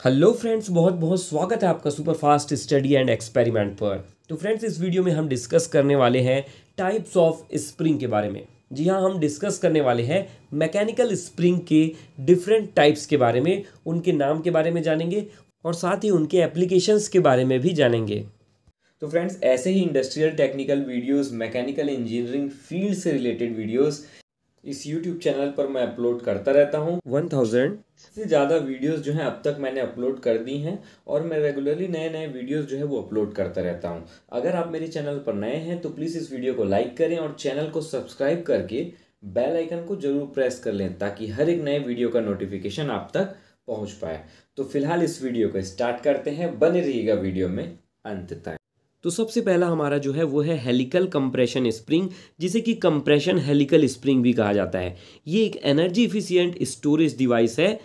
Hello friends, बहुत बहुत स्वागत है आपका super fast study and experiment पर। तो फ्रेंड्स, इस वीडियो में हम डिस्कस करने वाले हैं टाइप्स ऑफ़ स्प्रिंग के बारे में। जी हाँ हम डिस्कस करने वाले हैं मैकेनिकल स्प्रिंग के डिफरेंट टाइप्स के बारे में, उनके नाम के बारे में जानेंगे और साथ ही उनके एप्लीकेशंस के बारे में भी जानेंगे। तो फ्रेंड्स, ऐसे ही industrial technical videos mechanical engineering field से रिलेटेड वीडियोस इस यूट्यूब चैनल पर मैं अपलोड करता रहता हूँ। वन थाउज़ेंड से ज़्यादा वीडियोस जो हैं अब तक मैंने अपलोड कर दी हैं और मैं रेगुलरली नए नए वीडियोस जो है वो अपलोड करता रहता हूँ। अगर आप मेरे चैनल पर नए हैं तो प्लीज़ इस वीडियो को लाइक करें और चैनल को सब्सक्राइब करके बेल आइकन को ज़रूर प्रेस कर लें ताकि हर एक नए वीडियो का नोटिफिकेशन आप तक पहुँच पाए। तो फ़िलहाल इस वीडियो को स्टार्ट करते हैं। बने रहिएगा वीडियो में अंत तक। तो सबसे पहला हमारा जो है, वो है हेलिकल कंप्रेशन स्प्रिंग जिसे कि कंप्रेशन हेलिकल स्प्रिंग भी कहा जाता है। ये एक एनर्जी इफिशियंट स्टोरेज डिवाइस है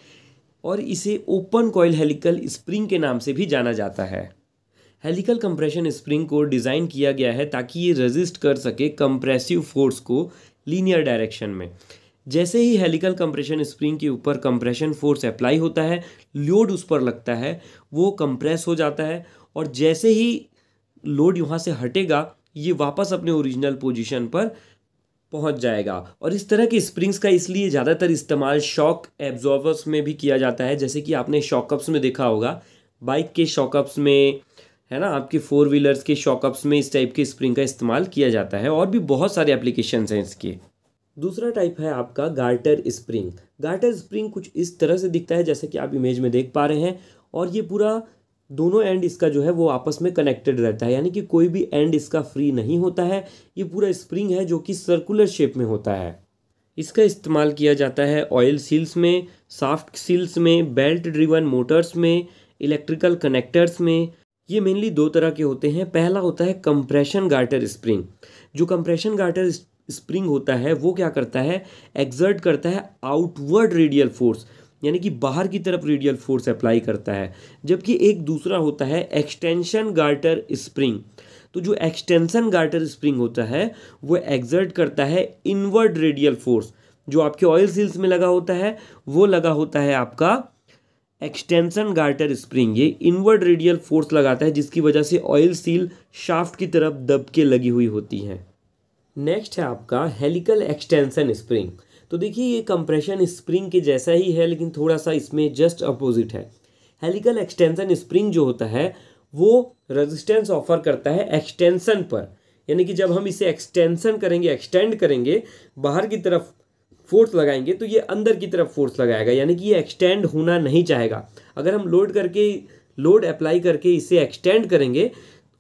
और इसे ओपन कॉयल हेलिकल स्प्रिंग के नाम से भी जाना जाता है। हेलिकल कंप्रेशन स्प्रिंग को डिज़ाइन किया गया है ताकि ये रेजिस्ट कर सके कंप्रेसिव फोर्स को लीनियर डायरेक्शन में। जैसे ही हेलिकल कंप्रेशन स्प्रिंग के ऊपर कंप्रेशन फोर्स अप्लाई होता है लोड उस पर लगता है, वो कंप्रेस हो जाता है और जैसे ही लोड यहाँ से हटेगा, ये वापस अपने ओरिजिनल पोजीशन पर पहुँच जाएगा। और इस तरह के स्प्रिंग्स का इसलिए ज़्यादातर इस्तेमाल शॉक एब्जॉर्वर्स में भी किया जाता है, जैसे कि आपने शॉकअप्स में देखा होगा। बाइक के शॉकअप्स में, है ना? आपके फोर व्हीलर्स के शॉकअप्स में इस टाइप के स्प्रिंग का इस्तेमाल किया जाता है, और भी बहुत सारे एप्लीकेशन हैं इसके। दूसरा टाइप है आपका गार्टर स्प्रिंग गार्टर स्प्रिंग कुछ इस तरह से दिखता है, जैसे कि आप इमेज में देख पा रहे हैं, और ये पूरा दोनों एंड इसका जो है वो आपस में कनेक्टेड रहता है, यानी कि कोई भी एंड इसका फ्री नहीं होता है, ये पूरा स्प्रिंग है जो कि सर्कुलर शेप में होता है। इसका इस्तेमाल किया जाता है ऑयल सील्स में साफ्ट सील्स में बेल्ट ड्रिवन मोटर्स में इलेक्ट्रिकल कनेक्टर्स में। ये मेनली दो तरह के होते हैं। पहला होता है कंप्रेशन गार्टर स्प्रिंग जो कंप्रेशन गार्टर स्प्रिंग होता है, वो क्या करता है? एग्जर्ट करता है आउटवर्ड रेडियल फोर्स यानी कि बाहर की तरफ़ रेडियल फोर्स अप्लाई करता है, जबकि एक दूसरा होता है एक्सटेंशन गार्टर स्प्रिंग तो जो एक्सटेंशन गार्टर स्प्रिंग होता है, वो एग्जर्ट करता है इनवर्ड रेडियल फोर्स जो आपके ऑयल सील्स में लगा होता है, वो लगा होता है आपका एक्सटेंशन गार्टर स्प्रिंग ये इनवर्ड रेडियल फोर्स लगाता है, जिसकी वजह से ऑयल सील शाफ्ट की तरफ़ दब के लगी हुई होती है। नेक्स्ट है आपका हेलिकल एक्सटेंशन स्प्रिंग तो देखिए, ये कंप्रेशन स्प्रिंग के जैसा ही है, लेकिन थोड़ा सा इसमें जस्ट अपोजिट है। हेलिकल एक्सटेंशन स्प्रिंग जो होता है, वो रेजिस्टेंस ऑफ़र करता है एक्सटेंशन पर। यानी कि जब हम इसे एक्सटेंशन करेंगे एक्सटेंड करेंगे, बाहर की तरफ़ फोर्स लगाएँगे तो ये अंदर की तरफ़ फोर्स लगाएगा। यानी कि ये एक्सटेंड होना नहीं चाहेगा। अगर हम लोड करके लोड अप्लाई करके इसे एक्सटेंड करेंगे,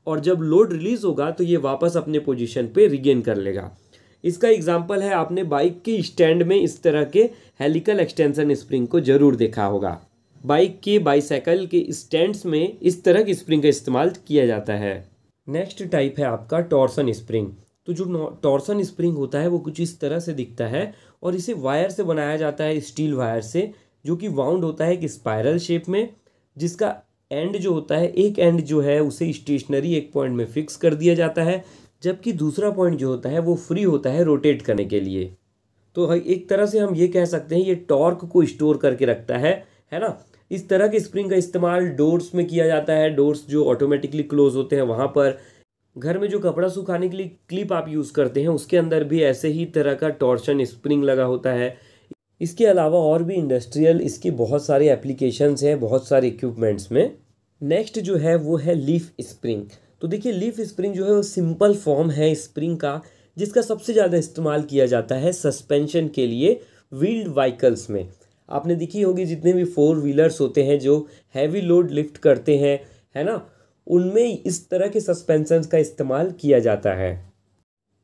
और जब लोड रिलीज़ होगा तो ये वापस अपने पोजीशन पे रिगेन कर लेगा। इसका एग्ज़ाम्पल है, आपने बाइक के स्टैंड में इस तरह के हेलिकल एक्सटेंशन स्प्रिंग को ज़रूर देखा होगा। बाइक के बाईसाइकिल के स्टैंड्स में इस तरह की स्प्रिंग का इस्तेमाल किया जाता है। नेक्स्ट टाइप है आपका टॉर्सन स्प्रिंग तो जो टॉर्सन स्प्रिंग होता है, वो कुछ इस तरह से दिखता है और इसे वायर से बनाया जाता है स्टील वायर से, जो कि वाउंड होता है एक स्पायरल शेप में, जिसका एंड जो होता है, एक एंड जो है, उसे स्टेशनरी एक पॉइंट में फिक्स कर दिया जाता है। जबकि दूसरा पॉइंट जो होता है, वो फ्री होता है रोटेट करने के लिए। तो एक तरह से हम ये कह सकते हैं, ये टॉर्क को स्टोर करके रखता है है ना? इस तरह के स्प्रिंग का इस्तेमाल डोर्स में किया जाता है। डोर्स जो ऑटोमेटिकली क्लोज होते हैं वहाँ पर। घर में जो कपड़ा सुखाने के लिए क्लिप आप यूज़ करते हैं, उसके अंदर भी ऐसे ही तरह का टॉर्शन स्प्रिंग लगा होता है। इसके अलावा और भी इंडस्ट्रियल इसके बहुत सारे एप्लीकेशंस हैं, बहुत सारे इक्विपमेंट्स में। नेक्स्ट जो है, वो है लीफ स्प्रिंग तो देखिए लीफ स्प्रिंग जो है वो सिंपल फॉर्म है स्प्रिंग का, जिसका सबसे ज़्यादा इस्तेमाल किया जाता है सस्पेंशन के लिए व्हील्ड व्हीकल्स में। आपने देखी होगी, जितने भी फोर व्हीलर्स होते हैं, जो हैवी लोड लिफ्ट करते हैं, है ना? उनमें इस तरह के सस्पेंशन का इस्तेमाल किया जाता है।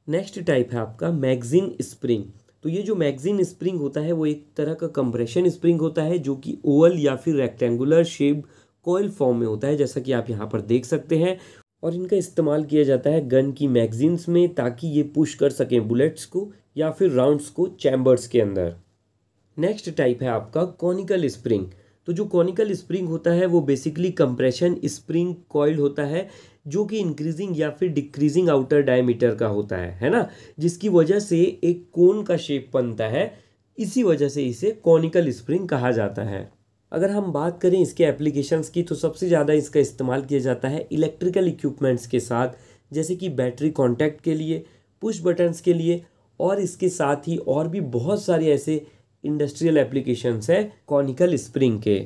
नेक्स्ट टाइप है आपका मैगजीन स्प्रिंग तो ये जो मैगजीन स्प्रिंग होता है, वो एक तरह का कंप्रेशन स्प्रिंग होता है, जो कि ओवल या फिर रेक्टेंगुलर शेप कोयल फॉर्म में होता है, जैसा कि आप यहाँ पर देख सकते हैं। और इनका इस्तेमाल किया जाता है गन की मैगजीन्स में ताकि ये पुश कर सकें बुलेट्स को या फिर राउंड्स को चैम्बर्स के अंदर। नेक्स्ट टाइप है आपका कॉनिकल स्प्रिंग तो जो कॉनिकल स्प्रिंग होता है, वो बेसिकली कंप्रेशन स्प्रिंग कॉइल होता है, जो कि इंक्रीजिंग या फिर डिक्रीजिंग आउटर डायमीटर का होता है है ना? जिसकी वजह से एक कोन का शेप बनता है। इसी वजह से इसे कॉनिकल स्प्रिंग कहा जाता है। अगर हम बात करें इसके एप्लीकेशंस की तो सबसे ज़्यादा इसका इस्तेमाल किया जाता है इलेक्ट्रिकल इक्विपमेंट्स के साथ, जैसे कि बैटरी कॉन्टैक्ट के लिए पुश बटन्स के लिए, और इसके साथ ही और भी बहुत सारे ऐसे इंडस्ट्रियल एप्लीकेशंस है कॉनिकल स्प्रिंग के।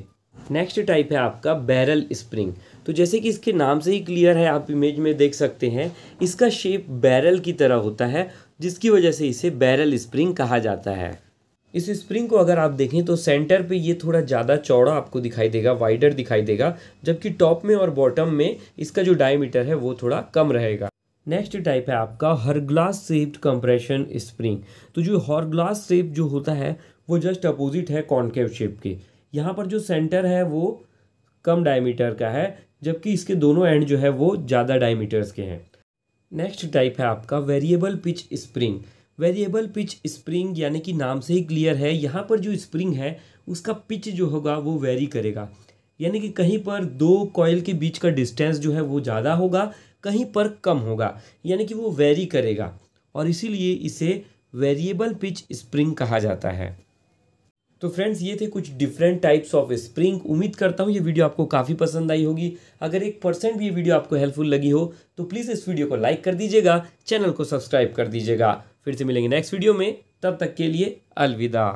नेक्स्ट टाइप है आपका बैरल स्प्रिंग तो जैसे कि इसके नाम से ही क्लियर है, आप इमेज में देख सकते हैं, इसका शेप बैरल की तरह होता है, जिसकी वजह से इसे बैरल स्प्रिंग कहा जाता है। इस स्प्रिंग को अगर आप देखें तो सेंटर पे ये थोड़ा ज़्यादा चौड़ा आपको दिखाई देगा वाइडर दिखाई देगा, जबकि टॉप में और बॉटम में इसका जो डायमीटर है वो थोड़ा कम रहेगा। नेक्स्ट टाइप है आपका hourglass shaped compression spring तो जो हर ग्लास शेप जो होता है, वो जस्ट अपोजिट है कॉन्केव शेप के। यहाँ पर जो सेंटर है, वो कम डायमीटर का है, जबकि इसके दोनों एंड जो है, वो ज़्यादा डायमीटर्स के हैं। नेक्स्ट टाइप है आपका variable pitch spring variable pitch spring यानी कि नाम से ही क्लियर है। यहाँ पर जो स्प्रिंग है, उसका पिच जो होगा, वो वेरी करेगा। यानी कि कहीं पर दो कॉयल के बीच का डिस्टेंस जो है, वो ज़्यादा होगा, कहीं पर कम होगा। यानी कि वो वेरी करेगा। और इसीलिए इसे वेरिएबल पिच स्प्रिंग कहा जाता है। तो फ्रेंड्स ये थे कुछ डिफरेंट टाइप्स ऑफ़ स्प्रिंग उम्मीद करता हूँ ये वीडियो आपको काफ़ी पसंद आई होगी। अगर एक परसेंट भी ये वीडियो आपको हेल्पफुल लगी हो तो प्लीज़ इस वीडियो को लाइक कर दीजिएगा चैनल को सब्सक्राइब कर दीजिएगा। फिर से मिलेंगे नेक्स्ट वीडियो में, तब तक के लिए अलविदा।